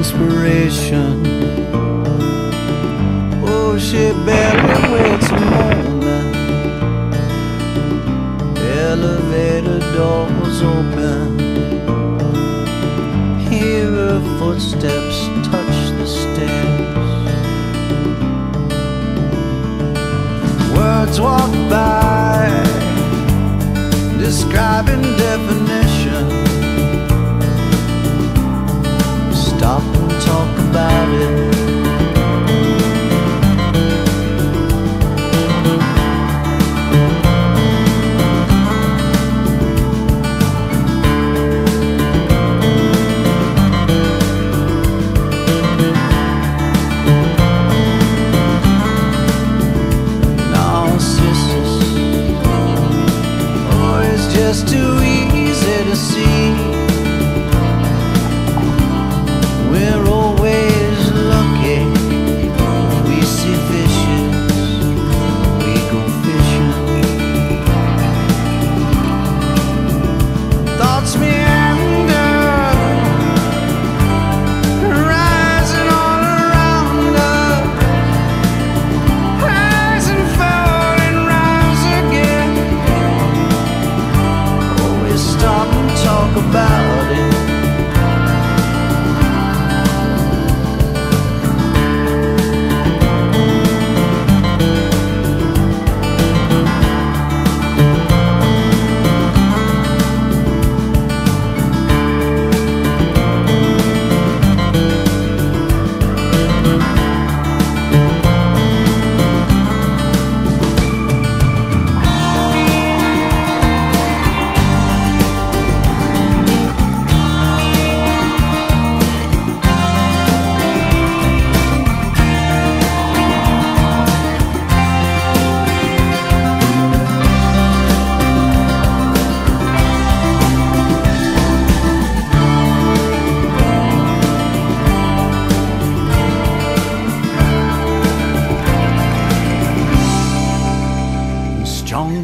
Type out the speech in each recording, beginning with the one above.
inspiration. Oh, she barely waits a moment. Elevator door was open. Hear her footsteps touch the stairs. Words walk by, describing definition. Just too easy to see.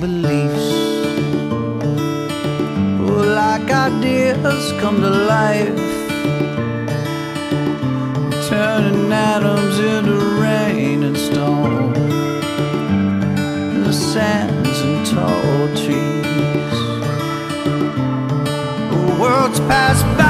Beliefs. Like ideas come to life, turning atoms into rain and stone, the sands and tall trees. Worlds pass by.